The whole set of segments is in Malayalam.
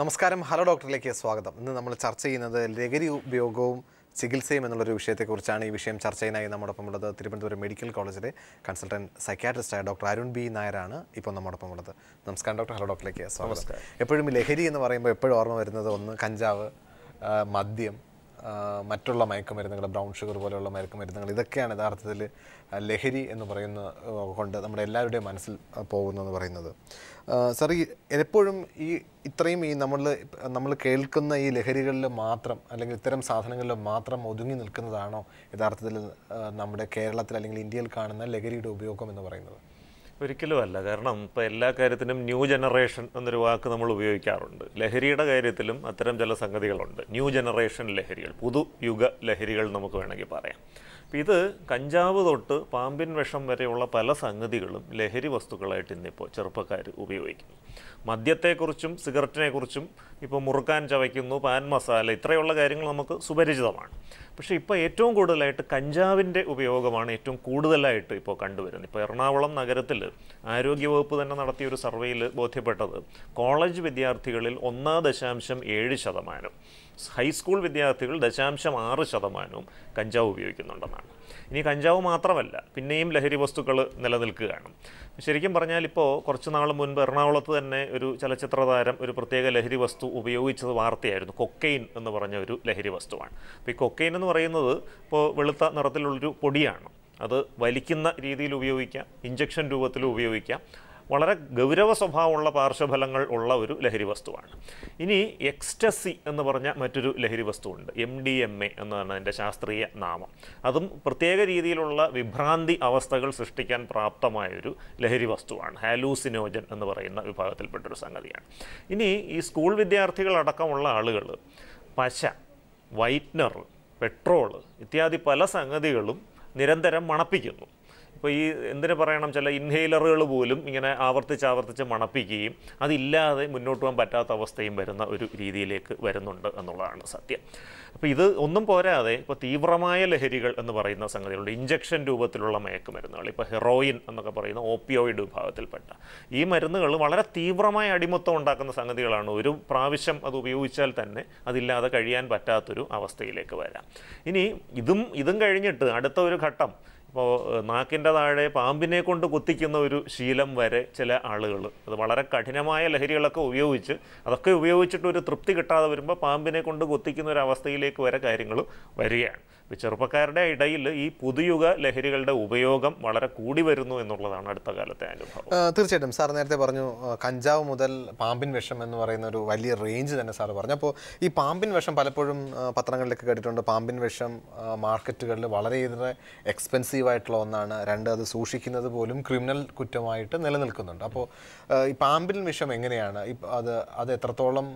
നമസ്കാരം. ഹലോ ഡോക്ടറിലേക്ക് സ്വാഗതം. ഇന്ന് നമ്മൾ ചർച്ച ചെയ്യുന്നത് ലഹരി ഉപയോഗവും ചികിത്സയും എന്നുള്ളൊരു വിഷയത്തെക്കുറിച്ചാണ് ഈ വിഷയം ചർച്ച ചെയ്യാനായി നമ്മോടൊപ്പം ഉള്ളത് തിരുവനന്തപുരം മെഡിക്കൽ കോളേജിലെ കൺസൾട്ടന്റ് സൈക്യാട്രിസ്റ്റായ ഡോക്ടർ അരുൺ ബി. നായരാണ് ഇപ്പോൾ നമ്മോടൊപ്പം ഉള്ളത്. നമസ്കാരം ഡോക്ടർ. ഹലോ ഡോക്ടറിലേക്ക് സ്വാഗതം. എപ്പോഴും ലഹരി എന്ന് പറയുമ്പോൾ എപ്പോഴും ഓർമ്മ വരുന്നത് ഒന്ന് കഞ്ചാവ് മദ്യം മറ്റുള്ള മയക്കുമരുന്നുകൾ ബ്രൗൺ ഷുഗർ പോലെയുള്ള മയക്കുമരുന്നുകൾ ഇതൊക്കെയാണ് യഥാർത്ഥത്തിൽ ലഹരി എന്ന് പറയുന്ന കൊണ്ട് നമ്മുടെ എല്ലാവരുടെയും മനസ്സിൽ പോകുന്നതെന്ന് പറയുന്നത്. സാർ ഈ എപ്പോഴും ഈ ഇത്രയും ഈ നമ്മൾ നമ്മൾ കേൾക്കുന്ന ഈ ലഹരികളിൽ മാത്രം അല്ലെങ്കിൽ ഇത്തരം സാധനങ്ങളിൽ മാത്രം ഒതുങ്ങി നിൽക്കുന്നതാണോ യഥാർത്ഥത്തിൽ നമ്മുടെ കേരളത്തിൽ അല്ലെങ്കിൽ ഇന്ത്യയിൽ കാണുന്ന ലഹരിയുടെ ഉപയോഗം എന്ന് പറയുന്നത്? ഒരിക്കലുമല്ല. കാരണം ഇപ്പോൾ എല്ലാ കാര്യത്തിനും ന്യൂ ജനറേഷൻ എന്നൊരു വാക്ക് നമ്മൾ ഉപയോഗിക്കാറുണ്ട്. ലഹരിയുടെ കാര്യത്തിലും അത്തരം ചില സംഗതികളുണ്ട്. ന്യൂ ജനറേഷൻ ലഹരികൾ പുതുയുഗ ലഹരികൾ നമുക്ക് വേണമെങ്കിൽ പറയാം. അപ്പം ഇത് കഞ്ചാവ് തൊട്ട് പാമ്പിൻ വിഷം വരെയുള്ള പല സംഗതികളും ലഹരി വസ്തുക്കളായിട്ട് ഇന്നിപ്പോൾ ചെറുപ്പക്കാർ ഉപയോഗിക്കുന്നു. മദ്യത്തെക്കുറിച്ചും സിഗരറ്റിനെക്കുറിച്ചും ഇപ്പോൾ മുറുക്കാൻ ചവയ്ക്കുന്നു പാൻ മസാല ഇത്രയുള്ള കാര്യങ്ങൾ നമുക്ക് സുപരിചിതമാണ്. പക്ഷേ ഇപ്പോൾ ഏറ്റവും കൂടുതലായിട്ട് കഞ്ചാവിന്റെ ഉപയോഗമാണ് ഏറ്റവും കൂടുതലായിട്ട് ഇപ്പോൾ കണ്ടുവരുന്നത്. ഇപ്പോൾ എറണാകുളം നഗരത്തിൽ ആരോഗ്യവകുപ്പ് തന്നെ നടത്തിയ ഒരു സർവേയിൽ ബോധ്യപ്പെട്ടത് കോളേജ് വിദ്യാർത്ഥികളിൽ ഒന്നാം ദശാംശം ഏഴ് ശതമാനം ഹൈസ്കൂൾ വിദ്യാർത്ഥികൾ ദശാംശം ആറ് ശതമാനവും കഞ്ചാവ് ഉപയോഗിക്കുന്നുണ്ടെന്നാണ്. ഇനി കഞ്ചാവ് മാത്രമല്ല പിന്നെയും ലഹരി വസ്തുക്കൾ നിലനിൽക്കുകയാണ്. ശരിക്കും പറഞ്ഞാൽ ഇപ്പോൾ കുറച്ച് നാൾ മുൻപ് എറണാകുളത്ത് തന്നെ ഒരു ചലച്ചിത്ര താരം ഒരു പ്രത്യേക ലഹരി വസ്തു ഉപയോഗിച്ചത് വാർത്തയായിരുന്നു കൊക്കെയിൻ എന്ന് പറഞ്ഞ ഒരു ലഹരി വസ്തുവാണ്. അപ്പോൾ ഈ കൊക്കെയിൻ എന്ന് പറയുന്നത് ഇപ്പോൾ വെളുത്ത നിറത്തിലുള്ളൊരു പൊടിയാണ്. അത് വലിക്കുന്ന രീതിയിൽ ഉപയോഗിക്കാം ഇഞ്ചക്ഷൻ രൂപത്തിൽ ഉപയോഗിക്കാം. വളരെ ഗൗരവ സ്വഭാവമുള്ള പാർശ്വഫലങ്ങൾ ഉള്ള ഒരു ലഹരി വസ്തുവാണ്. ഇനി എക്സ്റ്റസി എന്ന് പറഞ്ഞ മറ്റൊരു ലഹരി വസ്തുവുണ്ട്. എം ഡി എം എ എന്നതാണ് അതിന്റെ ശാസ്ത്രീയ നാമം. അതും പ്രത്യേക രീതിയിലുള്ള വിഭ്രാന്തി അവസ്ഥകൾ സൃഷ്ടിക്കാൻ പ്രാപ്തമായൊരു ലഹരി വസ്തുവാണ്. ഹാലൂസിനോജൻ എന്ന് പറയുന്ന വിഭാഗത്തിൽപ്പെട്ടൊരു സംഗതിയാണ്. ഇനി ഈ സ്കൂൾ വിദ്യാർത്ഥികളടക്കമുള്ള ആളുകൾ പശ വൈറ്റ്നർ പെട്രോൾ ഇത്യാദി പല സംഗതികളും നിരന്തരം മണപ്പിക്കുന്നു. ഇപ്പോൾ ഈ എന്തിനു പറയണം? ചില ഇൻഹെയിലറുകൾ പോലും ഇങ്ങനെ ആവർത്തിച്ച് ആവർത്തിച്ച് മണപ്പിക്കുകയും അതില്ലാതെ മുന്നോട്ട് പോകാൻ പറ്റാത്ത അവസ്ഥയും വരുന്ന ഒരു രീതിയിലേക്ക് വരുന്നുണ്ട് എന്നുള്ളതാണ് സത്യം. അപ്പോൾ ഇത് ഒന്നും പോരാതെ ഇപ്പോൾ തീവ്രമായ ലഹരികൾ എന്ന് പറയുന്ന സംഗതികളുണ്ട്. ഇഞ്ചക്ഷൻ രൂപത്തിലുള്ള മയക്കുമരുന്നുകൾ ഇപ്പോൾ ഹെറോയിൻ എന്നൊക്കെ പറയുന്ന ഓപ്പിയോയിഡ് വിഭാഗത്തിൽപ്പെട്ട ഈ മരുന്നുകൾ വളരെ തീവ്രമായ അടിമത്തം ഉണ്ടാക്കുന്ന സംഗതികളാണ്. ഒരു പ്രാവശ്യം അത് ഉപയോഗിച്ചാൽ തന്നെ അതില്ലാതെ കഴിയാൻ പറ്റാത്തൊരു അവസ്ഥയിലേക്ക് വരാം. ഇനി ഇതും ഇതും കഴിഞ്ഞിട്ട് അടുത്ത ഒരു ഘട്ടം. ഇപ്പോൾ നാക്കിന്റെ താഴെ പാമ്പിനെ കൊണ്ട് കുത്തിക്കുന്ന ഒരു ശീലം വരെ ചില ആളുകൾ അത് വളരെ കഠിനമായ ലഹരികളൊക്കെ ഉപയോഗിച്ച് അതൊക്കെ ഉപയോഗിച്ചിട്ട് ഒരു തൃപ്തി കിട്ടാതെ വരുമ്പോൾ പാമ്പിനെ കൊണ്ട് കുത്തിക്കുന്ന ഒരു അവസ്ഥയിലേക്ക് വരെ കാര്യങ്ങൾ വരികയാണ്. ഇപ്പോൾ ചെറുപ്പക്കാരുടെ ഇടയിൽ ഈ പുതുയുഗ ലഹരികളുടെ ഉപയോഗം വളരെ കൂടി വരുന്നു എന്നുള്ളതാണ് അടുത്ത കാലത്തെ അനുഭവം. തീർച്ചയായിട്ടും. സാർ നേരത്തെ പറഞ്ഞു കഞ്ചാവ് മുതൽ പാമ്പിൻ വിഷം എന്ന് പറയുന്ന ഒരു വലിയ റേഞ്ച് തന്നെ സാർ പറഞ്ഞു. അപ്പോൾ ഈ പാമ്പിൻ വിഷം പലപ്പോഴും പത്രങ്ങളിലൊക്കെ കേട്ടിട്ടുണ്ട്. പാമ്പിൻ വിഷം മാർക്കറ്റുകളിൽ വളരെയേറെ എക്സ്പെൻസീവ് ആയിട്ടുള്ള ഒന്നാണ്. രണ്ട് അത് സൂക്ഷിക്കുന്നത് പോലും ക്രിമിനൽ കുറ്റമായിട്ട് നിലനിൽക്കുന്നുണ്ട്. അപ്പോൾ ഈ പാമ്പിൻ വിഷം എങ്ങനെയാണ്? അത് അത് എത്രത്തോളം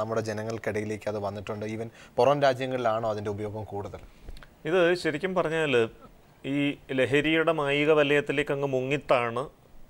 നമ്മുടെ ജനങ്ങൾക്കിടയിലേക്ക് അത് വന്നിട്ടുണ്ട്? ഈവൻ പുറം രാജ്യങ്ങളിലാണോ അതിന്റെ ഉപയോഗം കൂടുതൽ? ഇത് ശരിക്കും പറഞ്ഞാൽ ഈ ലഹരിയുടെ മായിക വലയത്തിലേക്ക് അങ്ങ് മുങ്ങിത്താണ്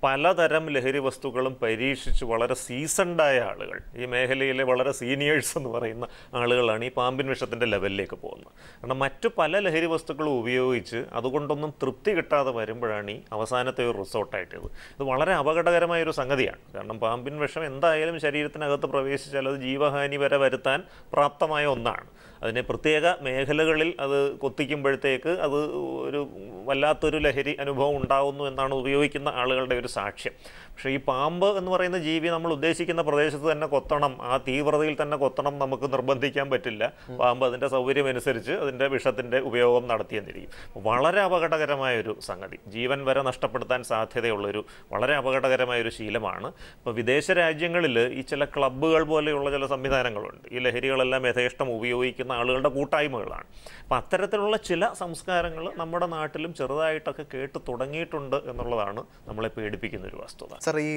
പലതരം ലഹരി വസ്തുക്കളും പരീക്ഷിച്ച് വളരെ സീസൺഡായ ആളുകൾ. ഈ മേഖലയിലെ വളരെ സീനിയേഴ്സ് എന്ന് പറയുന്ന ആളുകളാണ് ഈ പാമ്പിൻ വിഷത്തിന്റെ ലെവലിലേക്ക് പോകുന്നത്. കാരണം മറ്റു പല ലഹരി വസ്തുക്കളും ഉപയോഗിച്ച് അതുകൊണ്ടൊന്നും തൃപ്തി കിട്ടാതെ വരുമ്പോഴാണ് ഈ അവസാനത്തെ ഒരു റിസോർട്ടായിട്ട് ഇത് ഇത് വളരെ അപകടകരമായ ഒരു സംഗതിയാണ്. കാരണം പാമ്പിൻ വിഷം എന്തായാലും ശരീരത്തിനകത്ത് പ്രവേശിച്ചാൽ അത് ജീവഹാനി വരെ വരുത്താൻ പ്രാപ്തമായ ഒന്നാണ്. അതിനെ പ്രത്യേക മേഖലകളിൽ അത് കൊത്തിക്കുമ്പോഴത്തേക്ക് അത് ഒരു വല്ലാത്തൊരു ലഹരി അനുഭവം ഉണ്ടാകുന്നു എന്നാണ് ഉപയോഗിക്കുന്ന ആളുകളുടെ ഒരു സാക്ഷ്യം. പക്ഷേ ഈ പാമ്പ് എന്ന് പറയുന്ന ജീവി നമ്മൾ ഉദ്ദേശിക്കുന്ന പ്രദേശത്ത് തന്നെ കൊത്തണം ആ തീവ്രതയിൽ തന്നെ കൊത്തണം നമുക്ക് നിർബന്ധിക്കാൻ പറ്റില്ല. പാമ്പ് അതിന്റെ സൗകര്യമനുസരിച്ച് അതിന്റെ വിഷത്തിന്റെ ഉപയോഗം നടത്തിയെന്നിരിക്കും. വളരെ അപകടകരമായ ഒരു സംഗതി. ജീവൻ വരെ നഷ്ടപ്പെടുത്താൻ സാധ്യതയുള്ളൊരു വളരെ അപകടകരമായ ഒരു ശീലമാണ്. ഇപ്പോൾ വിദേശ രാജ്യങ്ങളിൽ ഈ ചില ക്ലബ്ബുകൾ പോലെയുള്ള ചില സംവിധാനങ്ങളുണ്ട്. ഈ ലഹരികളെല്ലാം യഥേഷ്ടം ഉപയോഗിക്കുന്ന ആളുകളുടെ കൂട്ടായ്മകളാണ്. അപ്പം അത്തരത്തിലുള്ള ചില സംസ്കാരങ്ങൾ നമ്മുടെ നാട്ടിലും ചെറുതായിട്ടൊക്കെ കേട്ട് തുടങ്ങിയിട്ടുണ്ട് എന്നുള്ളതാണ് നമ്മളെ പേടിപ്പിക്കുന്ന ഒരു വസ്തുത. സർ ഈ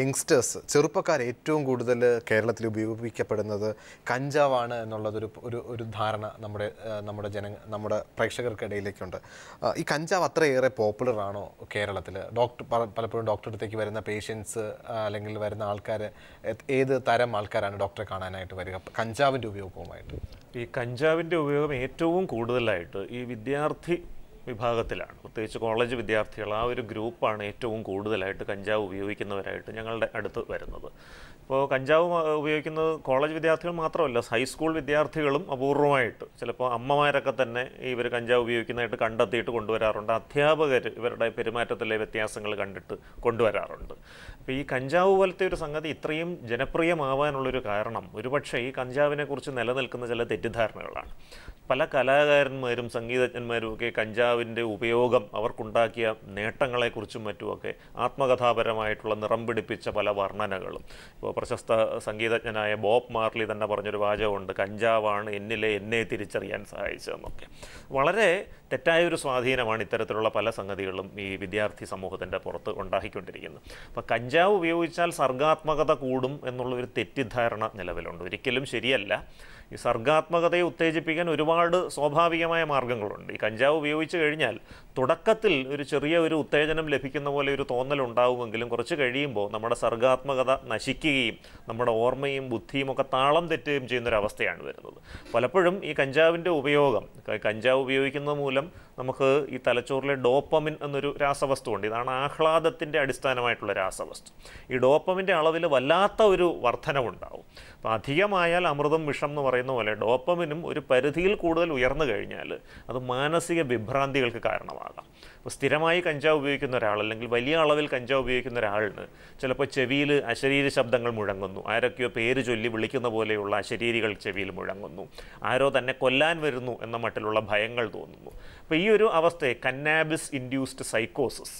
യങ്സ്റ്റേഴ്സ് ചെറുപ്പക്കാർ ഏറ്റവും കൂടുതൽ കേരളത്തിൽ ഉപയോഗിക്കപ്പെടുന്നത് കഞ്ചാവാണ് എന്നുള്ളതൊരു ഒരു ഒരു ധാരണ നമ്മുടെ നമ്മുടെ ജന നമ്മുടെ പ്രേക്ഷകർക്കിടയിലേക്കുണ്ട്. ഈ കഞ്ചാവ് അത്രയേറെ പോപ്പുലർ ആണോ കേരളത്തിൽ ഡോക്ടർ പലപ്പോഴും ഡോക്ടറുടെ അടുത്തേക്ക് വരുന്ന പേഷ്യൻസ് അല്ലെങ്കിൽ വരുന്ന ആൾക്കാർ ഏത് തരം ആൾക്കാരാണ് ഡോക്ടറെ കാണാനായിട്ട് വരിക? കഞ്ചാവിന്റെ ഉപയോഗവുമായിട്ട്. ഈ കഞ്ചാവിന്റെ ഉപയോഗം ഏറ്റവും കൂടുതലായിട്ട് ഈ വിദ്യാർത്ഥി വിഭാഗത്തിലാണ്. പ്രത്യേകിച്ച് കോളേജ് വിദ്യാർത്ഥികൾ ആ ഒരു ഗ്രൂപ്പാണ് ഏറ്റവും കൂടുതലായിട്ട് കഞ്ചാവ് ഉപയോഗിക്കുന്നവരായിട്ട് ഞങ്ങളുടെ അടുത്ത് വരുന്നത്. ഇപ്പോൾ കഞ്ചാവ് ഉപയോഗിക്കുന്നത് കോളേജ് വിദ്യാർത്ഥികൾ മാത്രമല്ല ഹൈസ്കൂൾ വിദ്യാർത്ഥികളും അപൂർവമായിട്ട്. ചിലപ്പോൾ അമ്മമാരൊക്കെ തന്നെ ഇവർ കഞ്ചാവ് ഉപയോഗിക്കുന്നതായിട്ട് കണ്ടെത്തിയിട്ട് കൊണ്ടുവരാറുണ്ട്. അധ്യാപകർ ഇവരുടെ പെരുമാറ്റത്തിലെ വ്യത്യാസങ്ങൾ കണ്ടിട്ട് കൊണ്ടുവരാറുണ്ട്. അപ്പോൾ ഈ കഞ്ചാവ് പോലത്തെ ഒരു സംഗതി ഇത്രയും ജനപ്രിയമാവാനുള്ളൊരു കാരണം ഒരുപക്ഷെ ഈ കഞ്ചാവിനെക്കുറിച്ച് നിലനിൽക്കുന്ന ചില തെറ്റിദ്ധാരണകളാണ്. പല കലാകാരന്മാരും സംഗീതജ്ഞന്മാരും ഒക്കെ കഞ്ചാവിന്റെ ഉപയോഗം അവർക്കുണ്ടാക്കിയ നേട്ടങ്ങളെക്കുറിച്ചും മറ്റുമൊക്കെ ആത്മകഥാപരമായിട്ടുള്ള നിറം പിടിപ്പിച്ച പല വർണനകളും. ഇപ്പോൾ പ്രശസ്ത സംഗീതജ്ഞനായ ബോബ് മാർലി തന്നെ പറഞ്ഞൊരു വാചകമുണ്ട് കഞ്ചാവാണ് എന്നിലെ എന്നെ തിരിച്ചറിയാൻ സഹായിച്ചതെന്നൊക്കെ. വളരെ തെറ്റായ ഒരു സ്വാധീനമാണ് ഇത്തരത്തിലുള്ള പല സംഗതികളും ഈ വിദ്യാർത്ഥി സമൂഹത്തിന്റെ പുറത്ത് ഉണ്ടാക്കിക്കൊണ്ടിരിക്കുന്നത് അപ്പോൾ കഞ്ചാവ് ഉപയോഗിച്ചാൽ സർഗാത്മകത കൂടും എന്നുള്ള ഒരു തെറ്റിദ്ധാരണ നിലവിലുണ്ട്. ഒരിക്കലും ശരിയല്ല. ഈ സർഗാത്മകതയെ ഉത്തേജിപ്പിക്കാൻ ഒരുപാട് സ്വാഭാവികമായ മാർഗങ്ങളുണ്ട്. ഈ കഞ്ചാവ് ഉപയോഗിച്ച് കഴിഞ്ഞാൽ തുടക്കത്തിൽ ഒരു ചെറിയ ഒരു ഉത്തേജനം ലഭിക്കുന്ന പോലെ ഒരു തോന്നൽ ഉണ്ടാവുമെങ്കിലും കുറച്ച് കഴിയുമ്പോൾ നമ്മുടെ സർഗാത്മകത നശിക്കുകയും നമ്മുടെ ഓർമ്മയും ബുദ്ധിയും ഒക്കെ താളം തെറ്റുകയും ചെയ്യുന്നൊരവസ്ഥയാണ് വരുന്നത്. പലപ്പോഴും ഈ കഞ്ചാവിന്റെ ഉപയോഗം കഞ്ചാവ് ഉപയോഗിക്കുന്നത് മൂലം them നമുക്ക് ഈ തലച്ചോറിലെ ഡോപ്പമിൻ എന്നൊരു രാസവസ്തു ഉണ്ട് ഇതാണ് ആഹ്ലാദത്തിന്റെ അടിസ്ഥാനമായിട്ടുള്ള രാസവസ്തു. ഈ ഡോപ്പമിന്റെ അളവിൽ വല്ലാത്ത ഒരു വർധനവുണ്ടാവും. അപ്പോൾ അധികമായാൽ അമൃതം വിഷം എന്ന് പറയുന്ന പോലെ ഡോപ്പമിനും ഒരു പരിധിയിൽ കൂടുതൽ ഉയർന്നു കഴിഞ്ഞാൽ അത് മാനസിക വിഭ്രാന്തികൾക്ക് കാരണമാകാം. അപ്പോൾ സ്ഥിരമായി കഞ്ചാവ് ഉപയോഗിക്കുന്ന ഒരാൾ അല്ലെങ്കിൽ വലിയ അളവിൽ കഞ്ചാവ് ഉപയോഗിക്കുന്ന ഒരാളിന് ചിലപ്പോൾ ചെവിയിൽ അശരീര ശബ്ദങ്ങൾ മുഴങ്ങുന്നു. ആരൊക്കെയോ പേര് ചൊല്ലി വിളിക്കുന്ന പോലെയുള്ള അശരീരികൾ ചെവിയിൽ മുഴങ്ങുന്നു. ആരോ തന്നെ കൊല്ലാൻ വരുന്നു എന്ന മട്ടിലുള്ള ഭയങ്ങൾ തോന്നുന്നു. അപ്പോൾ ഈ ഒരു അവസ്ഥയെ കന്നാബിസ് ഇൻഡ്യൂസ്ഡ് സൈക്കോസിസ്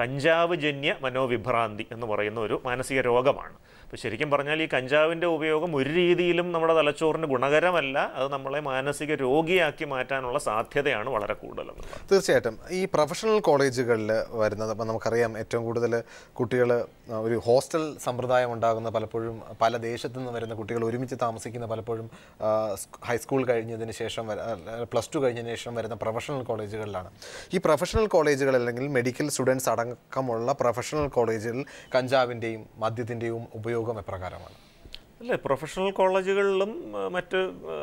കഞ്ചാവ് ജന്യ മനോവിഭ്രാന്തി എന്ന് പറയുന്ന ഒരു മാനസിക രോഗമാണ്. അപ്പോൾ ശരിക്കും പറഞ്ഞാൽ ഈ കഞ്ചാവിന്റെ ഉപയോഗം ഒരു രീതിയിലും നമ്മുടെ തലച്ചോറിന് ഗുണകരമല്ല. അത് നമ്മളെ മാനസിക രോഗിയാക്കി മാറ്റാനുള്ള സാധ്യതയാണ് വളരെ കൂടുതൽ തീർച്ചയായിട്ടും. ഈ പ്രൊഫഷണൽ കോളേജുകളിൽ വരുന്നത് അപ്പം നമുക്കറിയാം ഏറ്റവും കൂടുതൽ കുട്ടികൾ ഒരു ഹോസ്റ്റൽ സമ്പ്രദായം ഉണ്ടാകുന്ന പലപ്പോഴും പല ദേശത്തു നിന്ന് വരുന്ന കുട്ടികൾ ഒരുമിച്ച് താമസിക്കുന്ന പലപ്പോഴും ഹൈസ്കൂൾ കഴിഞ്ഞതിന് ശേഷം പ്ലസ് ടു കഴിഞ്ഞതിന് ശേഷം വരുന്ന പ്രൊഫഷണൽ കോളേജുകളിലാണ്. ഈ പ്രൊഫഷണൽ കോളേജുകൾ അല്ലെങ്കിൽ മെഡിക്കൽ സ്റ്റുഡൻസ് അടക്കമുള്ള പ്രൊഫഷണൽ കോളേജുകളിൽ കഞ്ചാവിന്റെയും മദ്യത്തിന്റെയും ഉപയോഗം എപ്രകാരമാണ് അല്ലേ പ്രൊഫഷണൽ കോളേജുകളിലും മറ്റ്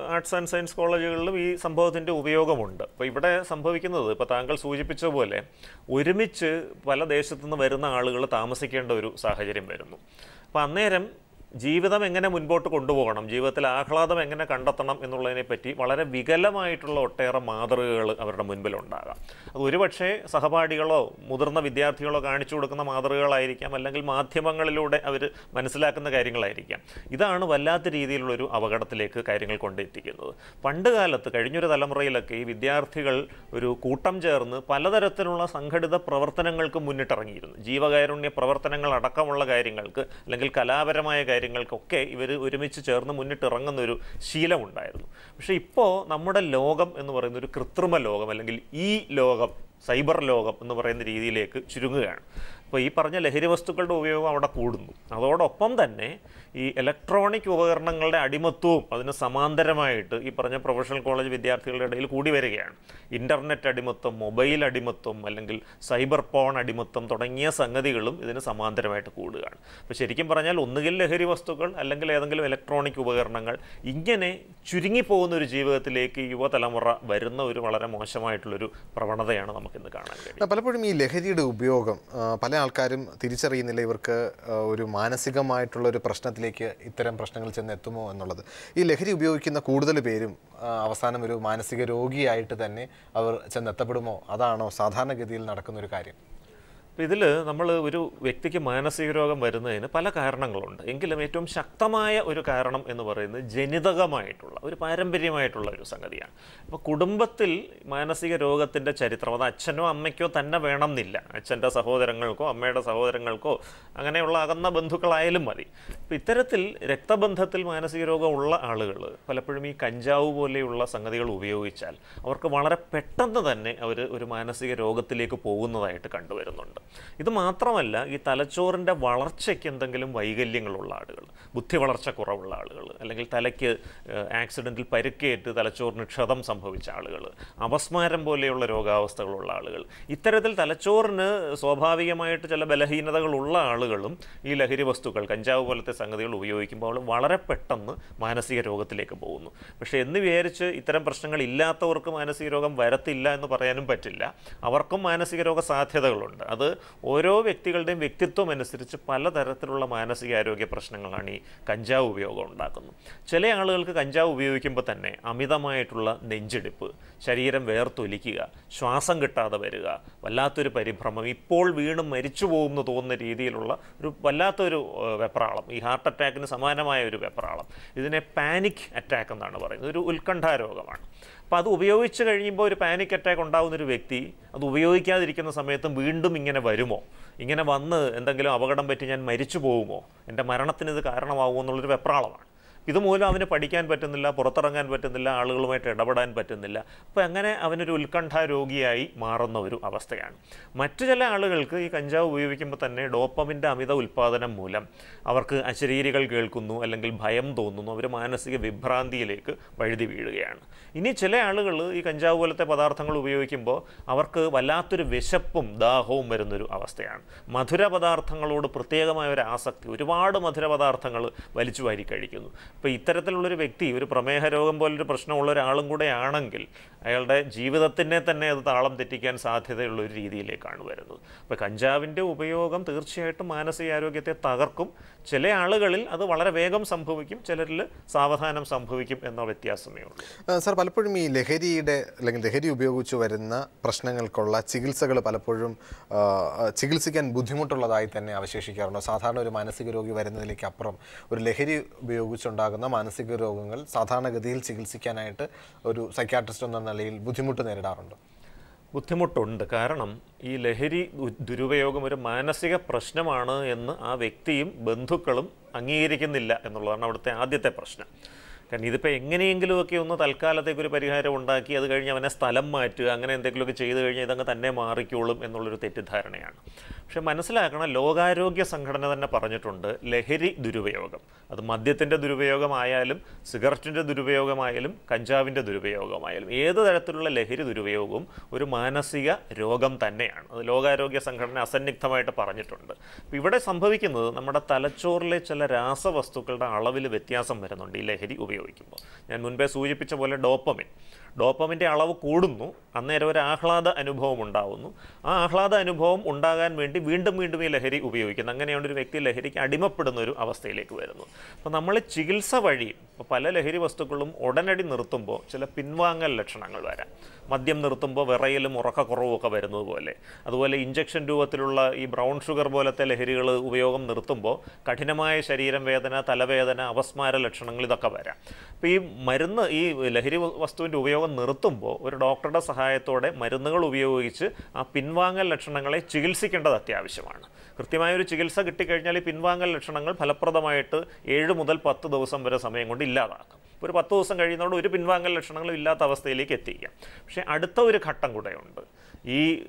ആർട്സ് ആൻഡ് സയൻസ് കോളേജുകളിലും ഈ സംഭവത്തിന്റെ ഉപയോഗമുണ്ട്. അപ്പോൾ ഇവിടെ സംഭവിക്കുന്നത് ഇപ്പോൾ താങ്കൾ സൂചിപ്പിച്ച പോലെ ഒരുമിച്ച് പല ദേശത്തു നിന്ന് വരുന്ന ആളുകൾ താമസിക്കേണ്ട ഒരു സാഹചര്യം വരുന്നു. അപ്പോൾ അന്നേരം ജീവിതം എങ്ങനെ മുൻപോട്ട് കൊണ്ടുപോകണം ജീവിതത്തിൽ ആഹ്ലാദം എങ്ങനെ കണ്ടെത്തണം എന്നുള്ളതിനെ പറ്റി വളരെ വികലമായിട്ടുള്ള ഒട്ടേറെ മാതൃകകൾ അവരുടെ മുൻപിലുണ്ടാകാം. അത് ഒരുപക്ഷെ സഹപാഠികളോ മുതിർന്ന വിദ്യാർത്ഥികളോ കാണിച്ചു കൊടുക്കുന്ന മാതൃകകളായിരിക്കാം അല്ലെങ്കിൽ മാധ്യമങ്ങളിലൂടെ അവർ മനസ്സിലാക്കുന്ന കാര്യങ്ങളായിരിക്കാം. ഇതാണ് വല്ലാത്ത രീതിയിലുള്ളൊരു അപകടത്തിലേക്ക് കാര്യങ്ങൾ കൊണ്ടെത്തിക്കുന്നത്. പണ്ട് കാലത്ത് കഴിഞ്ഞൊരു തലമുറയിലൊക്കെ ഈ വിദ്യാർത്ഥികൾ ഒരു കൂട്ടം ചേർന്ന് പലതരത്തിലുള്ള സംഘടിത പ്രവർത്തനങ്ങൾക്ക് മുന്നിട്ടിറങ്ങിയിരുന്നു. ജീവകാരുണ്യ പ്രവർത്തനങ്ങൾ അടക്കമുള്ള കാര്യങ്ങൾക്ക് അല്ലെങ്കിൽ കലാപരമായ കാര്യങ്ങൾക്കൊക്കെ ഇവർ ഒരുമിച്ച് ചേർന്ന് മുന്നിട്ടിറങ്ങുന്ന ഒരു ശീലമുണ്ടായിരുന്നു. പക്ഷേ ഇപ്പോൾ നമ്മുടെ ലോകം എന്ന് പറയുന്ന ഒരു കൃത്രിമ ലോകം അല്ലെങ്കിൽ ഈ ലോകം സൈബർ ലോകം എന്ന് പറയുന്ന രീതിയിലേക്ക് ചുരുങ്ങുകയാണ്. അപ്പോൾ ഈ പറഞ്ഞ ലഹരി വസ്തുക്കളുടെ ഉപയോഗം അവിടെ കൂടുന്നു. അതോടൊപ്പം തന്നെ ഈ ഇലക്ട്രോണിക് ഉപകരണങ്ങളുടെ അടിമത്വവും അതിന് സമാന്തരമായിട്ട് ഈ പറഞ്ഞ പ്രൊഫഷണൽ കോളേജ് വിദ്യാർത്ഥികളുടെ ഇടയിൽ കൂടി വരികയാണ്. ഇന്റർനെറ്റ് അടിമത്വം മൊബൈൽ അടിമത്വം അല്ലെങ്കിൽ സൈബർ പോൺ അടിമത്വം തുടങ്ങിയ സംഗതികളും ഇതിന് സമാന്തരമായിട്ട് കൂടുകയാണ്. അപ്പോൾ ശരിക്കും പറഞ്ഞാൽ ഒന്നുകിൽ ലഹരി വസ്തുക്കൾ അല്ലെങ്കിൽ ഏതെങ്കിലും ഇലക്ട്രോണിക് ഉപകരണങ്ങൾ ഇങ്ങനെ ചുരുങ്ങിപ്പോകുന്ന ഒരു ജീവിതത്തിലേക്ക് യുവതലമുറ വരുന്ന ഒരു വളരെ മോശമായിട്ടുള്ളൊരു പ്രവണതയാണ് നമുക്കിന്ന് കാണാൻ കഴിയും പലപ്പോഴും ഈ ലഹരിയുടെ ഉപയോഗം പല ആൾക്കാരും തിരിച്ചറിയുന്നില്ല ഇവർക്ക് ഒരു മാനസികമായിട്ടുള്ള ഒരു പ്രശ്നത്തിലേക്ക് ഇത്തരം പ്രശ്നങ്ങൾ ചെന്ന് എത്തുമോ എന്നുള്ളത്. ഈ ലഹരി ഉപയോഗിക്കുന്ന കൂടുതൽ പേരും അവസാനം ഒരു മാനസിക രോഗിയായിട്ട് തന്നെ അവർ ചെന്നെത്തപ്പെടുമോ? അതാണോ സാധാരണഗതിയിൽ നടക്കുന്ന ഒരു കാര്യം? അപ്പോൾ ഇതിൽ നമ്മൾ ഒരു വ്യക്തിക്ക് മാനസിക രോഗം വരുന്നതിന് പല കാരണങ്ങളുണ്ട്. എങ്കിലും ഏറ്റവും ശക്തമായ ഒരു കാരണം എന്ന് പറയുന്നത് ജനിതകമായിട്ടുള്ള ഒരു പാരമ്പര്യമായിട്ടുള്ള ഒരു സംഗതിയാണ്. അപ്പോൾ കുടുംബത്തിൽ മാനസിക രോഗത്തിന്റെ ചരിത്രം അത് അച്ഛനോ അമ്മയ്ക്കോ തന്നെ വേണമെന്നില്ല. അച്ഛന്റെ സഹോദരങ്ങൾക്കോ അമ്മയുടെ സഹോദരങ്ങൾക്കോ അങ്ങനെയുള്ള അകന്ന ബന്ധുക്കളായാലും മതി. അപ്പോൾ ഇത്തരത്തിൽ രക്തബന്ധത്തിൽ മാനസിക രോഗമുള്ള ആളുകൾ പലപ്പോഴും ഈ കഞ്ചാവ് പോലെയുള്ള സംഗതികൾ ഉപയോഗിച്ചാൽ അവർക്ക് വളരെ പെട്ടെന്ന് തന്നെ അവർ ഒരു മാനസിക രോഗത്തിലേക്ക് പോകുന്നതായിട്ട് കണ്ടുവരുന്നുണ്ട്. ഇത് മാത്രമല്ല ഈ തലച്ചോറിന്റെ വളർച്ചയ്ക്ക് എന്തെങ്കിലും വൈകല്യങ്ങളുള്ള ആളുകൾ ബുദ്ധി വളർച്ച കുറവുള്ള ആളുകൾ അല്ലെങ്കിൽ തലയ്ക്ക് ആക്സിഡന്റിൽ പരുക്കേറ്റ് തലച്ചോറിന് ക്ഷതം സംഭവിച്ച ആളുകൾ അപസ്മാരം പോലെയുള്ള രോഗാവസ്ഥകളുള്ള ആളുകൾ ഇത്തരത്തിൽ തലച്ചോറിന് സ്വാഭാവികമായിട്ട് ചില ബലഹീനതകളുള്ള ആളുകളും ഈ ലഹരി വസ്തുക്കൾ കഞ്ചാവ് പോലത്തെ സംഗതികൾ ഉപയോഗിക്കുമ്പോൾ വളരെ പെട്ടെന്ന് മാനസിക രോഗത്തിലേക്ക് പോകുന്നു. പക്ഷേ എന്ന് വിചാരിച്ച് ഇത്തരം പ്രശ്നങ്ങൾ ഇല്ലാത്തവർക്ക് മാനസിക രോഗം വരത്തില്ല എന്ന് പറയാനും പറ്റില്ല. അവർക്കും മാനസിക രോഗ സാധ്യതകളുണ്ട്. അത് ഓരോ വ്യക്തികളുടെയും വ്യക്തിത്വം അനുസരിച്ച് പലതരത്തിലുള്ള മാനസികാരോഗ്യ പ്രശ്നങ്ങളാണ് ഈ കഞ്ചാവ് ഉപയോഗം ഉണ്ടാക്കുന്നത്. ചില ആളുകൾക്ക് കഞ്ചാവ് ഉപയോഗിക്കുമ്പോൾ തന്നെ അമിതമായിട്ടുള്ള നെഞ്ചെടുപ്പ് ശരീരം വേർത്തൊലിക്കുക ശ്വാസം കിട്ടാതെ വരിക വല്ലാത്തൊരു പരിഭ്രമം ഇപ്പോൾ വീണ് മരിച്ചു പോകുമെന്ന് തോന്നുന്ന രീതിയിലുള്ള ഒരു വല്ലാത്തൊരു വെപ്രാളം ഈ ഹാർട്ട് അറ്റാക്കിന് സമാനമായ ഒരു വെപ്രാളം. ഇതിനെ പാനിക് അറ്റാക്ക് എന്നാണ് പറയുന്നത്. ഒരു ഉത്കണ്ഠാരോഗമാണ്. അപ്പോൾ അത് ഉപയോഗിച്ച് കഴിയുമ്പോൾ ഒരു പാനിക് അറ്റാക്ക് ഉണ്ടാകുന്ന ഒരു വ്യക്തി അത് ഉപയോഗിക്കാതിരിക്കുന്ന സമയത്തും വീണ്ടും ഇങ്ങനെ വരുമോ? ഇങ്ങനെ വന്ന് എന്തെങ്കിലും അപകടം പറ്റി ഞാൻ മരിച്ചു പോകുമോ? എന്റെ മരണത്തിന് ഇത് കാരണമാകുമോ എന്നുള്ളൊരു വെപ്രാളമാണ്. ഇതുമൂലം അവന് പഠിക്കാൻ പറ്റുന്നില്ല പുറത്തിറങ്ങാൻ പറ്റുന്നില്ല ആളുകളുമായിട്ട് ഇടപെടാൻ പറ്റുന്നില്ല. അപ്പോൾ അങ്ങനെ അവനൊരു ഉത്കണ്ഠ രോഗിയായി മാറുന്ന ഒരു അവസ്ഥയാണ്. മറ്റു ചില ആളുകൾക്ക് ഈ കഞ്ചാവ് ഉപയോഗിക്കുമ്പോൾ തന്നെ ഡോപ്പമിന്റെ അമിത ഉൽപ്പാദനം മൂലം അവർക്ക് അശരീരികൾ കേൾക്കുന്നു അല്ലെങ്കിൽ ഭയം തോന്നുന്നു അവർ മാനസിക വിഭ്രാന്തിയിലേക്ക് വഴുതി വീഴുകയാണ്. ഇനി ചില ആളുകൾ ഈ കഞ്ചാവ് പോലത്തെ പദാർത്ഥങ്ങൾ ഉപയോഗിക്കുമ്പോൾ അവർക്ക് വല്ലാത്തൊരു വിശപ്പും ദാഹവും വരുന്നൊരു അവസ്ഥയാണ്. മധുര പദാർത്ഥങ്ങളോട് പ്രത്യേകമായ ഒരു ആസക്തി. ഒരുപാട് മധുര പദാർത്ഥങ്ങൾ വലിച്ചു വാരി കഴിക്കുന്നു. അപ്പോൾ ഇത്തരത്തിലുള്ളൊരു വ്യക്തി ഒരു പ്രമേഹ രോഗം പോലൊരു പ്രശ്നമുള്ള ഒരാളും കൂടെ ആണെങ്കിൽ അയാളുടെ ജീവിതത്തിനെ തന്നെ അത് താളം തെറ്റിക്കാൻ സാധ്യതയുള്ള ഒരു രീതിയിലേക്കാണ് വരുന്നത്. അപ്പോൾ കഞ്ചാവിന്റെ ഉപയോഗം തീർച്ചയായിട്ടും മാനസികാരോഗ്യത്തെ തകർക്കും. ചില ആളുകളിൽ അത് വളരെ വേഗം സംഭവിക്കും ചിലരിൽ സാവധാനം സംഭവിക്കും എന്ന വ്യത്യാസമേ ഉള്ളൂ. സാർ പലപ്പോഴും ഈ ലഹരിയുടെ അല്ലെങ്കിൽ ലഹരി ഉപയോഗിച്ച് വരുന്ന പ്രശ്നങ്ങൾക്കുള്ള ചികിത്സകൾ പലപ്പോഴും ചികിത്സിക്കാൻ ബുദ്ധിമുട്ടുള്ളതായി തന്നെ അവശേഷിക്കാറുണ്ട്. സാധാരണ ഒരു മാനസിക രോഗി വരുന്നതിലേക്ക് അപ്പുറം ഒരു ലഹരി ഉപയോഗിച്ചുണ്ടാകുന്ന മാനസിക രോഗങ്ങൾ സാധാരണഗതിയിൽ ചികിത്സിക്കാനായിട്ട് ഒരു സൈക്യാട്രിസ്റ്റ് എന്ന നിലയിൽ ബുദ്ധിമുട്ട് നേരിടാറുണ്ട്. ബുദ്ധിമുട്ടുണ്ട്. കാരണം ഈ ലഹരി ദുരുപയോഗം ഒരു മാനസിക പ്രശ്നമാണ് എന്ന് ആ വ്യക്തിയും ബന്ധുക്കളും അംഗീകരിക്കുന്നില്ല എന്നുള്ളതാണ് അവിടുത്തെ ആദ്യത്തെ പ്രശ്നം. കാരണം ഇതിപ്പോൾ എങ്ങനെയെങ്കിലുമൊക്കെ ഒന്ന് തൽക്കാലത്തേക്ക് ഒരു പരിഹാരം ഉണ്ടാക്കി അത് കഴിഞ്ഞ് അവനെ സ്ഥലം മാറ്റുക അങ്ങനെ എന്തെങ്കിലുമൊക്കെ ചെയ്തു കഴിഞ്ഞാൽ ഇതങ്ങ് തന്നെ മാറിക്കോളും എന്നുള്ളൊരു തെറ്റിദ്ധാരണയാണ്. പക്ഷേ മനസ്സിലാക്കണം ലോകാരോഗ്യ സംഘടന തന്നെ പറഞ്ഞിട്ടുണ്ട് ലഹരി ദുരുപയോഗം. അത് മദ്യത്തിന്റെ ദുരുപയോഗമായാലും സിഗരറ്റിന്റെ ദുരുപയോഗമായാലും കഞ്ചാവിന്റെ ദുരുപയോഗമായാലും ഏത് തരത്തിലുള്ള ലഹരി ദുരുപയോഗവും ഒരു മാനസിക രോഗം തന്നെയാണ്. അത് ലോകാരോഗ്യ സംഘടന അസന്നിഗ്ധമായിട്ട് പറഞ്ഞിട്ടുണ്ട്. അപ്പോൾ ഇവിടെ സംഭവിക്കുന്നത് നമ്മുടെ തലച്ചോറിലെ ചില രാസവസ്തുക്കളുടെ അളവിൽ വ്യത്യാസം വരുന്നുണ്ട് ഈ ലഹരി ഉപയോഗിക്കുമ്പോൾ. ഞാൻ മുൻപേ സൂചിപ്പിച്ച പോലെ ഡോപ്പമിൻ. ഡോപ്പമിന്റെ അളവ് കൂടുന്നു. അന്നേരം ഒരു ആഹ്ലാദ അനുഭവം ഉണ്ടാവുന്നു. ആ ആഹ്ലാദ അനുഭവം ഉണ്ടാകാൻ വേണ്ടി വീണ്ടും വീണ്ടും ഈ ലഹരി ഉപയോഗിക്കുന്നു. അങ്ങനെയാണ് ഒരു വ്യക്തി ലഹരിക്ക് അടിമപ്പെടുന്ന ഒരു അവസ്ഥയിലേക്ക് വരുന്നു അപ്പോൾ നമ്മൾ ചികിത്സ വഴി പല ലഹരി വസ്തുക്കളും ഉടനടി നിർത്തുമ്പോൾ ചില പിൻവാങ്ങൽ ലക്ഷണങ്ങൾ വരാം. മദ്യം നിർത്തുമ്പോൾ വിറയലും ഉറക്കക്കുറവും ഒക്കെ വരുന്നത് പോലെ. അതുപോലെ ഇഞ്ചക്ഷൻ രൂപത്തിലുള്ള ഈ ബ്രൗൺ ഷുഗർ പോലത്തെ ലഹരികൾ ഉപയോഗം നിർത്തുമ്പോൾ കഠിനമായ ശരീരം വേദന തലവേദന അവസ്മാര ലക്ഷണങ്ങൾ ഇതൊക്കെ വരാം. അപ്പോൾ ഈ മരുന്ന് ഈ ലഹരി വസ്തുവിന്റെ ഉപയോഗം നിർത്തുമ്പോൾ ഒരു ഡോക്ടറുടെ സഹായത്തോടെ മരുന്നുകൾ ഉപയോഗിച്ച് ആ പിൻവാങ്ങൽ ലക്ഷണങ്ങളെ ചികിത്സിക്കേണ്ടത് അത്യാവശ്യമാണ്. കൃത്യമായൊരു ചികിത്സ കിട്ടിക്കഴിഞ്ഞാൽ ഈ പിൻവാങ്ങൽ ലക്ഷണങ്ങൾ ഫലപ്രദമായിട്ട് ഏഴ് മുതൽ പത്ത് ദിവസം വരെ സമയം കൊണ്ട് ഇല്ലാതാക്കും. ഒരു പത്ത് ദിവസം കഴിയുന്നതോടെ ഒരു പിൻവാങ്ങൽ ലക്ഷണങ്ങളും ഇല്ലാത്ത അവസ്ഥയിലേക്ക് എത്തിക്കാം. പക്ഷേ അടുത്ത ഒരു ഘട്ടം കൂടെയുണ്ട്. ഈ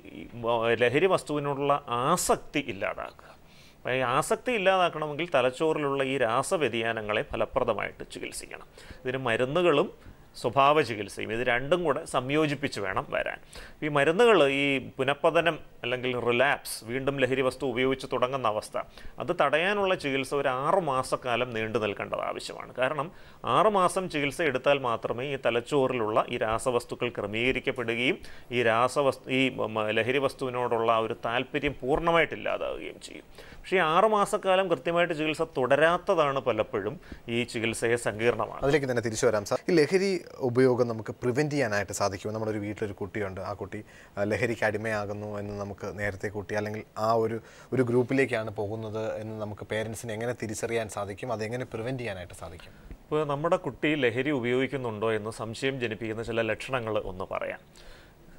ലഹരി വസ്തുവിനോടുള്ള ആസക്തി ഇല്ലാതാക്കുക. അപ്പോൾ ഈ ആസക്തി ഇല്ലാതാക്കണമെങ്കിൽ തലച്ചോറിലുള്ള ഈ രാസവ്യതിയാനങ്ങളെ ഫലപ്രദമായിട്ട് ചികിത്സിക്കണം. ഇതിന് മരുന്നുകളും സ്വഭാവ ചികിത്സയും ഇത് രണ്ടും കൂടെ സംയോജിപ്പിച്ച് വേണം വരാൻ. ഈ മരുന്നുകൾ ഈ പുനഃപതനം അല്ലെങ്കിൽ റിലാപ്സ് വീണ്ടും ലഹരി വസ്തു ഉപയോഗിച്ച് തുടങ്ങുന്ന അവസ്ഥ അത് തടയാനുള്ള ചികിത്സ ഒരു ആറു മാസക്കാലം നീണ്ടു നിൽക്കേണ്ടത് ആവശ്യമാണ്. കാരണം ആറുമാസം ചികിത്സ എടുത്താൽ മാത്രമേ ഈ തലച്ചോറിലുള്ള ഈ രാസവസ്തുക്കൾ ക്രമീകരിക്കപ്പെടുകയും ഈ രാസവസ്തു ഈ ലഹരി വസ്തുവിനോടുള്ള ഒരു താല്പര്യം പൂർണമായിട്ട് ഇല്ലാതാവുകയും ചെയ്യും. പക്ഷേ ഈ ആറുമാസക്കാലം കൃത്യമായിട്ട് ചികിത്സ തുടരാത്തതാണ് പലപ്പോഴും ഈ ചികിത്സയെ സങ്കീർണമാണ് അതിലേക്ക് തന്നെ തിരിച്ചു വരാം സാർ. ഈ ലഹരി ഉപയോഗം നമുക്ക് പ്രിവെന്റ് ചെയ്യാനായിട്ട് സാധിക്കും. നമ്മുടെ ഒരു വീട്ടിലൊരു കുട്ടിയുണ്ട്. ആ കുട്ടി ലഹരിക്ക് അടിമയാകുന്നു എന്ന് നമുക്ക് നേരത്തെ കുട്ടി അല്ലെങ്കിൽ ആ ഒരു ഒരു ഗ്രൂപ്പിലേക്കാണ് പോകുന്നത് എന്ന് നമുക്ക് പേരൻസിന് എങ്ങനെ തിരിച്ചറിയാൻ സാധിക്കും? അതെങ്ങനെ പ്രിവെന്റ് ചെയ്യാനായിട്ട് സാധിക്കും? ഇപ്പോൾ നമ്മുടെ കുട്ടി ലഹരി ഉപയോഗിക്കുന്നുണ്ടോ എന്ന് സംശയം ജനിപ്പിക്കുന്ന ചില ലക്ഷണങ്ങൾ ഒന്ന് പറയാം.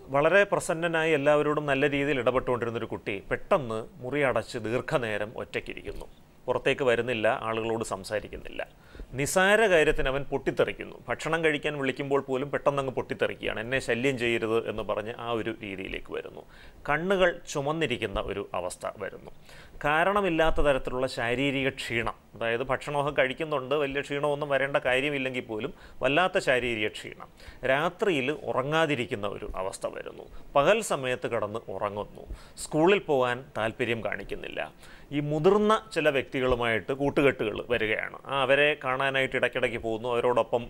വളരെ പ്രസന്നനായി എല്ലാവരോടും നല്ല രീതിയിൽ ഇടപെട്ടുകൊണ്ടിരുന്നൊരു കുട്ടി പെട്ടെന്ന് മുറി അടച്ച് ദീർഘനേരം ഒറ്റയ്ക്കിരിക്കുന്നു. പുറത്തേക്ക് വരുന്നില്ല ആളുകളോട് സംസാരിക്കുന്നില്ല. നിസാര കാര്യത്തിന് അവൻ പൊട്ടിത്തെറിക്കുന്നു. ഭക്ഷണം കഴിക്കാൻ വിളിക്കുമ്പോൾ പോലും പെട്ടെന്നങ്ങ് പൊട്ടിത്തെറിക്കുകയാണ്. എന്നെ ശല്യം ചെയ്യരുത് എന്ന് പറഞ്ഞ് ആ ഒരു രീതിയിലേക്ക് വരുന്നു. കണ്ണുകൾ ചുമന്നിരിക്കുന്ന ഒരു അവസ്ഥ വരുന്നു. കാരണമില്ലാത്ത തരത്തിലുള്ള ശാരീരിക ക്ഷീണം അതായത് ഭക്ഷണമൊക്കെ കഴിക്കുന്നുണ്ട് വലിയ ക്ഷീണമൊന്നും വരേണ്ട കാര്യമില്ലെങ്കിൽ പോലും വല്ലാത്ത ശാരീരിക ക്ഷീണം. രാത്രിയിൽ ഉറങ്ങാതിരിക്കുന്ന ഒരു അവസ്ഥ വരുന്നു. പകൽ സമയത്ത് കടന്ന് ഉറങ്ങുന്നു. സ്കൂളിൽ പോകാൻ താല്പര്യം കാണിക്കുന്നില്ല. ഈ മുതിർന്ന ചില വ്യക്തികളുമായിട്ട് കൂട്ടുകെട്ടുകൾ വരികയാണ്. അവരെ കാണാനായിട്ട് ഇടയ്ക്കിടയ്ക്ക് പോകുന്നു. അവരോടൊപ്പം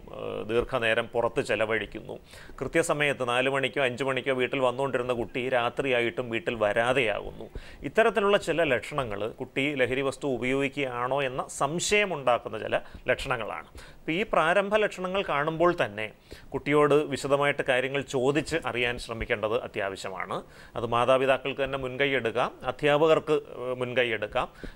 ദീർഘനേരം പുറത്ത് ചെലവഴിക്കുന്നു. കൃത്യസമയത്ത് നാല് മണിക്കോ അഞ്ച് മണിക്കോ വീട്ടിൽ വന്നുകൊണ്ടിരുന്ന കുട്ടി രാത്രിയായിട്ടും വീട്ടിൽ വരാതെയാകുന്നു ഇത്തരത്തിലുള്ള ചില ലക്ഷണങ്ങൾ കുട്ടി ലഹരി വസ്തു ഉപയോഗിക്കുകയാണോ എന്ന സംശയമുണ്ടാക്കുന്ന ചില ലക്ഷണങ്ങളാണ്. അപ്പോൾ ഈ പ്രാരംഭ ലക്ഷണങ്ങൾ കാണുമ്പോൾ തന്നെ കുട്ടിയോട് വിശദമായിട്ട് കാര്യങ്ങൾ ചോദിച്ച് അറിയാൻ ശ്രമിക്കേണ്ടത് അത്യാവശ്യമാണ്. അത് മാതാപിതാക്കൾക്ക് തന്നെ മുൻകൈ എടുക്കാം. അധ്യാപകർക്ക് മുൻകൈ എടുക്കാം.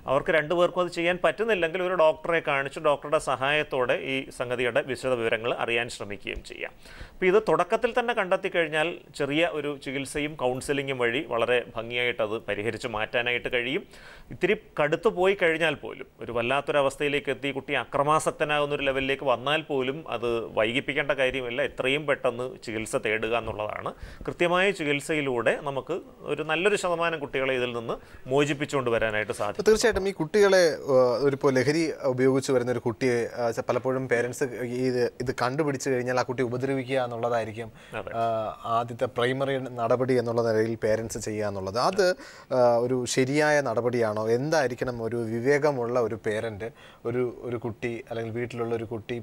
അവർക്ക് രണ്ടുപേർക്കും അത് ചെയ്യാൻ പറ്റുന്നില്ലെങ്കിൽ ഒരു ഡോക്ടറെ കാണിച്ച് ഡോക്ടറുടെ സഹായത്തോടെ ഈ സംഗതിയുടെ വിശദ വിവരങ്ങൾ അറിയാൻ ശ്രമിക്കുകയും ചെയ്യാം. അപ്പോൾ ഇത് തുടക്കത്തിൽ തന്നെ കണ്ടെത്തി കഴിഞ്ഞാൽ ചെറിയ ഒരു ചികിത്സയും കൗൺസിലിങ്ങും വഴി വളരെ ഭംഗിയായിട്ട് അത് പരിഹരിച്ച് മാറ്റാനായിട്ട് കഴിയും. ഇത്തിരി കടുത്തു പോയി കഴിഞ്ഞാൽ പോലും ഒരു വല്ലാത്തൊരവസ്ഥയിലേക്ക് എത്തി കുട്ടി അക്രമാസക്തനാകുന്ന ഒരു ലെവലിലേക്ക് വന്നാൽ പോലും അത് വൈകിപ്പിക്കേണ്ട കാര്യമില്ല. എത്രയും പെട്ടെന്ന് ചികിത്സ തേടുക എന്നുള്ളതാണ്. കൃത്യമായ ചികിത്സയിലൂടെ നമുക്ക് ഒരു നല്ലൊരു ശതമാനം കുട്ടികളെ ഇതിൽ നിന്ന് മോചിപ്പിച്ചുകൊണ്ട് വരാനായിട്ട് സാധിക്കും തീർച്ചയായിട്ടും ഈ കുട്ടികളെ ഒരു ഇപ്പോൾ ലഹരി ഉപയോഗിച്ച് വരുന്ന ഒരു കുട്ടിയെ പലപ്പോഴും പേരൻസ് ഇത് ഇത് കണ്ടുപിടിച്ച് കഴിഞ്ഞാൽ ആ കുട്ടി ഉപദ്രവിക്കുക എന്നുള്ളതായിരിക്കും ആദ്യത്തെ പ്രൈമറി നടപടി എന്നുള്ള നിലയിൽ പേരൻസ് ചെയ്യുക എന്നുള്ളത്. അത് ഒരു ശരിയായ നടപടിയാണോ? എന്തായിരിക്കണം ഒരു വിവേകമുള്ള ഒരു പേരന്റ് ഒരു ഒരു കുട്ടി അല്ലെങ്കിൽ വീട്ടിലുള്ള ഒരു കുട്ടി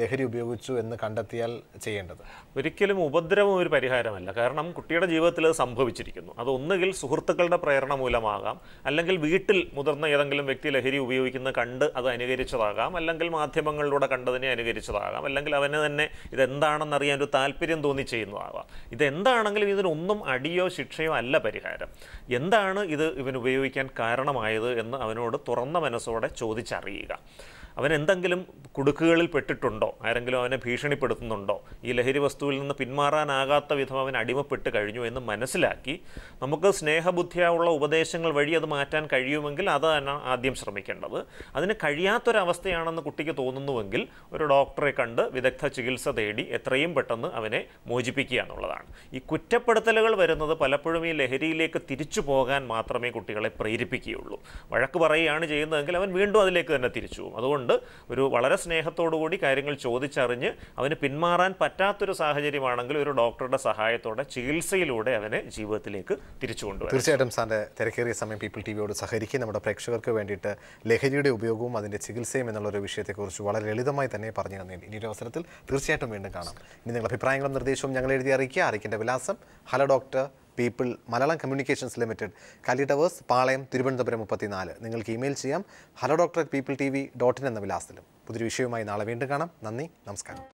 ലഹരി ഉപയോഗിച്ചു എന്ന് കണ്ടെത്തിയാൽ ചെയ്യേണ്ടത്? ഒരിക്കലും ഉപദ്രവം ഒരു പരിഹാരമല്ല. കാരണം കുട്ടിയുടെ ജീവിതത്തിൽ അത് സംഭവിച്ചിരിക്കുന്നു. അത് ഒന്നുകിൽ സുഹൃത്തുക്കളുടെ പ്രേരണ മൂലമാകാം അല്ലെങ്കിൽ വീട്ടിൽ മുതിർന്ന ഏതെങ്കിലും വ്യക്തി ലഹരി ഉപയോഗിക്കുന്ന കണ്ട് അത് അനുകരിച്ചതാകാം അല്ലെങ്കിൽ മാധ്യമങ്ങളിലൂടെ കണ്ടതിനെ അനുകരിച്ചതാകാം അല്ലെങ്കിൽ അവന് തന്നെ ഇതെന്താണെന്ന് അറിയാൻ ഒരു താല്പര്യം തോന്നി ചെയ്യുന്നതാകാം. ഇതെന്താണെങ്കിലും ഇതിനൊന്നും അടിയോ ശിക്ഷയോ അല്ല പരിഹാരം. എന്താണ് ഇത് ഇവൻ ഉപയോഗിക്കാൻ കാരണമായത് എന്ന് അവനോട് തുറന്ന മനസ്സോടെ ചോദിച്ചറിയുക. അവൻ എന്തെങ്കിലും കുടുക്കുകളിൽ പെട്ടിട്ടുണ്ടോ? ആരെങ്കിലും അവനെ ഭീഷണിപ്പെടുത്തുന്നുണ്ടോ? ഈ ലഹരി വസ്തുവിൽ നിന്ന് പിന്മാറാനാകാത്ത വിധം അവൻ അടിമപ്പെട്ട് കഴിഞ്ഞു എന്ന് മനസ്സിലാക്കി നമുക്ക് സ്നേഹബുദ്ധിയുള്ള ഉപദേശങ്ങൾ വഴി അത് മാറ്റാൻ കഴിയുമെങ്കിൽ അതാണ് ആദ്യം ശ്രമിക്കേണ്ടത്. അതിന് കഴിയാത്തൊരവസ്ഥയാണെന്ന് കുട്ടിക്ക് തോന്നുന്നുവെങ്കിൽ ഒരു ഡോക്ടറെ കണ്ട് വിദഗ്ധ ചികിത്സ തേടി എത്രയും പെട്ടെന്ന് അവനെ മോചിപ്പിക്കുക എന്നുള്ളതാണ്. ഈ കുറ്റപ്പെടുത്തലുകൾ വരുന്നത് പലപ്പോഴും ഈ ലഹരിയിലേക്ക് തിരിച്ചു പോകാൻ മാത്രമേ കുട്ടികളെ പ്രേരിപ്പിക്കുകയുള്ളൂ. വഴക്ക് പറയുകയാണ് ചെയ്യുന്നതെങ്കിൽ അവൻ വീണ്ടും അതിലേക്ക് തന്നെ തിരിച്ചു പോകും. അതുകൊണ്ട് ഒരു വളരെ സ്നേഹത്തോടുകൂടി കാര്യങ്ങൾ ചോദിച്ചറിഞ്ഞ് അവന് പിന്മാറാൻ പറ്റാത്തൊരു സാഹചര്യമാണെങ്കിൽ ഒരു ഡോക്ടറുടെ സഹായത്തോടെ ചികിത്സയിലൂടെ അവനെ ജീവിതത്തിലേക്ക് തിരിച്ചു കൊണ്ടുവരും തീർച്ചയായിട്ടും സാറിന്റെ തിരക്കേറിയ സമയം പീപ്പിൾ ടി വിയോട് സഹകരിക്കും നമ്മുടെ പ്രേക്ഷകർക്ക് വേണ്ടിയിട്ട് ലഹരിയുടെ ഉപയോഗവും അതിന്റെ ചികിത്സയും എന്നുള്ളൊരു വിഷയത്തെക്കുറിച്ച് വളരെ ലളിതമായി തന്നെ പറഞ്ഞു തന്നു. ഇനി ഒരു അവസരത്തിൽ തീർച്ചയായിട്ടും വീണ്ടും കാണാം. ഇനി നിങ്ങളുടെ അഭിപ്രായങ്ങളും നിർദ്ദേശവും ഞങ്ങൾ എഴുതി അറിയിക്കുക. അറിയിക്കേണ്ട വിലാസം. Hello doctor. People Malayalam communications limited കലിടവേഴ്സ് Palayam Thiruvananthapuram മുപ്പത്തിനാല്. നിങ്ങൾക്ക് ഇമെയിൽ ചെയ്യാം. Hello doctor people T V dot in എന്ന വിലാസത്തിലും. പുതിയൊരു വിഷയവുമായി നാളെ വീണ്ടും കാണാം. നന്ദി നമസ്കാരം.